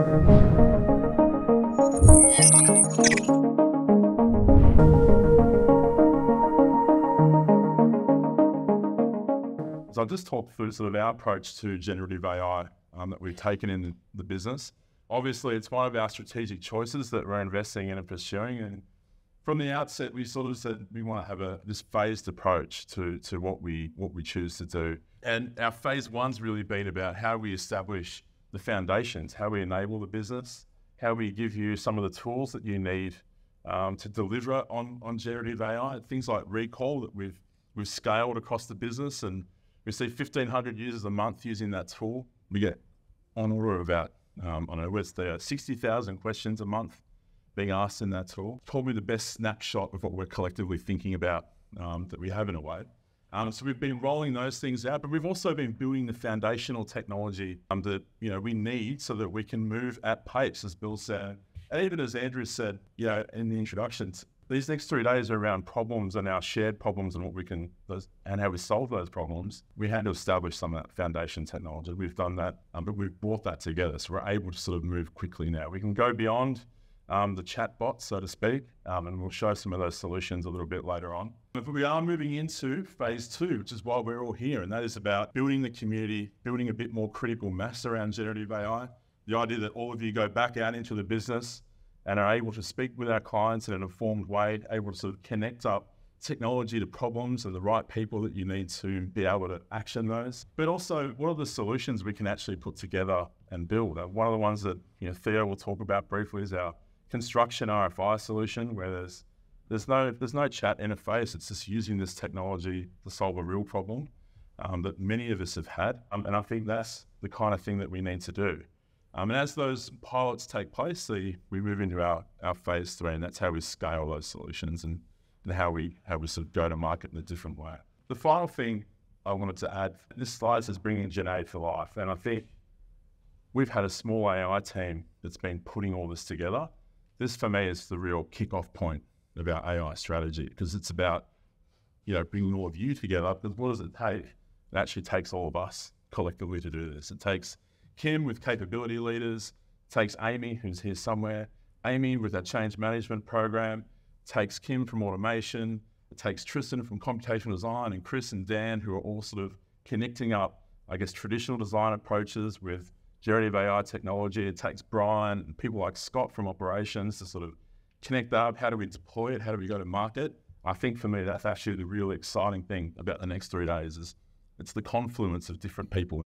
So I'll just talk through sort of our approach to generative AI um, that we've taken in the business. Obviously, it's one of our strategic choices that we're investing in and pursuing. And from the outset, we sort of said we want to have a this phased approach to to what we what we choose to do. And our phase one's really been about how we establish the foundations, how we enable the business, how we give you some of the tools that you need um, to deliver on on generative AI. Things like recall that we've we've scaled across the business and we see 1,500 users a month using that tool. We get on order about, um, I don't know, where's the 60,000 questions a month being asked in that tool. Probably the best snapshot of what we're collectively thinking about um, that we have in a way. Um, so we've been rolling those things out, but we've also been building the foundational technology um, that you know we need so that we can move at pace, as Bill said, and even as Andrew said, you know, in the introductions, these next three days are around problems and our shared problems and what we can those, and how we solve those problems. We had to establish some of that foundation technology. We've done that, um, but we've brought that together, so we're able to sort of move quickly now. We can go beyond um, the chatbot, so to speak, um, and we'll show some of those solutions a little bit later on. But we are moving into phase two, which is why we're all here, and that is about building the community, building a bit more critical mass around generative AI. The idea that all of you go back out into the business and are able to speak with our clients in an informed way, able to sort of connect up technology to problems and the right people that you need to be able to action those. But also, what are the solutions we can actually put together and build? One of the ones that you know Theo will talk about briefly is our construction RFI solution, where there's there's no there's no chat interface. It's just using this technology to solve a real problem um, that many of us have had, um, and I think that's the kind of thing that we need to do. Um, and as those pilots take place, the, we move into our, our phase three, and that's how we scale those solutions and, and how we how we sort of go to market in a different way. The final thing I wanted to add, this slide says bringing GenAI to life, and I think we've had a small AI team that's been putting all this together. This for me is the real kickoff point of our AI strategy because it's about you know bringing all of you together. But what does it take? It actually takes all of us collectively to do this. It takes Kim with capability leaders, takes Amy, who's here somewhere, Amy with our change management program, takes Kim from automation, it takes Tristan from computational design, and Chris and Dan, who are all sort of connecting up, I guess, traditional design approaches with generative AI technology. It takes Brian and people like Scott from operations to sort of connect up. How do we deploy it? How do we go to market? I think for me, that's actually the really exciting thing about the next three days is it's the confluence of different people